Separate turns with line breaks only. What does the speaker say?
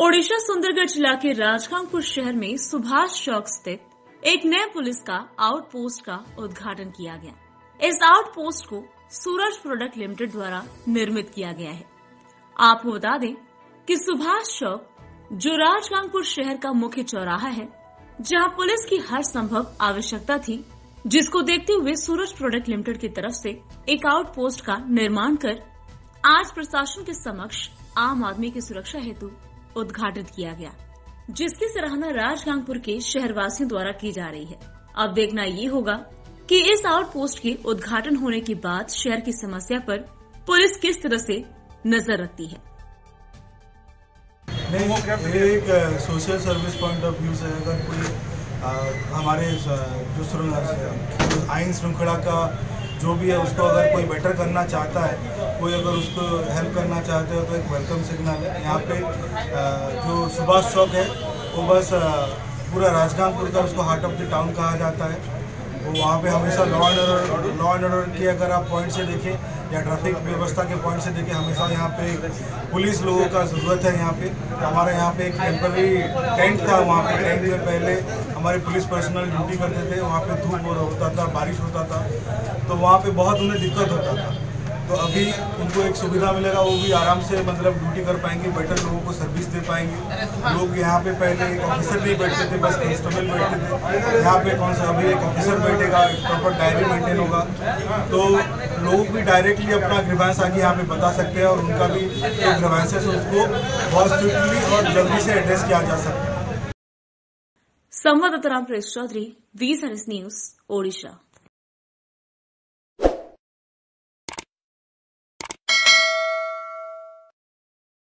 ओडिशा सुंदरगढ़ जिला के राजगांगपुर शहर में सुभाष चौक स्थित एक नए पुलिस का आउटपोस्ट का उद्घाटन किया गया। इस आउटपोस्ट को सूरज प्रोडक्ट लिमिटेड द्वारा निर्मित किया गया है। आपको बता दें कि सुभाष चौक, जो राजगांगपुर शहर का मुख्य चौराहा है, जहाँ पुलिस की हर संभव आवश्यकता थी, जिसको देखते हुए सूरज प्रोडक्ट लिमिटेड की तरफ़ से एक आउटपोस्ट का निर्माण कर आज प्रशासन के समक्ष आम आदमी की सुरक्षा हेतु उद्घाटित किया गया जिसकी सराहना राजगांगपुर के शहरवासियों द्वारा की जा रही है। अब देखना ये होगा कि इस आउटपोस्ट के उद्घाटन होने के बाद शहर की समस्या पर पुलिस किस तरह से नज़र रखती है।
नहीं वो ये एक social service point of view से अगर कोई आ, हमारे जो जो आइन श्रृंखला का जो भी है उसको अगर कोई बेटर करना चाहता है कोई अगर उसको हेल्प करना चाहते हो तो एक वेलकम सिग्नल है। यहाँ पे जो सुभाष चौक है, वो बस पूरा राजगांवपुर का उसको हार्ट ऑफ़ द टाउन कहा जाता है। वो वहाँ पे हमेशा law and order law and order के अगर आप पॉइंट से देखें, या ट्रैफ़िक व्यवस्था के पॉइंट से देखें, हमेशा यहाँ पे पुलिस लोगों का ज़रूरत है यहाँ पे। हमारे यहाँ पे एक टेम्पररी टेंट था, वहाँ पे टेंट में पहले हमारे पुलिस पर्सनल ड्यूटी करते थे। वहाँ पे धूप होता था, बारिश होता था तो वहाँ पे बहुत उन्हें दिक्कत होता था। तो अभी उनको एक सुविधा मिलेगा, वो भी आराम से मतलब ड्यूटी कर पाएँगे बेटर लोगों को सर्विस दे पाएँगे। लोग यहाँ पे पहले एक ऑफिसर नहीं बैठते थे, बस कंस्टेबल बैठते थे। यहाँ पे कौन सा, अभी एक ऑफिसर बैठेगा प्रॉपर डायरी मेंटेन होगा। तो लोग भी डायरेक्टली अपना ग्रीवांस आगे यहाँ पे बता सकते हैं और उनका भी जो ग्रीवांसेस है उसको बहुत स्विफ्टली और जल्दी से एड्रेस किया जा सकता है।
संवाददाता राम प्रेस चौधरी वी न्यूज़ ओडिशा।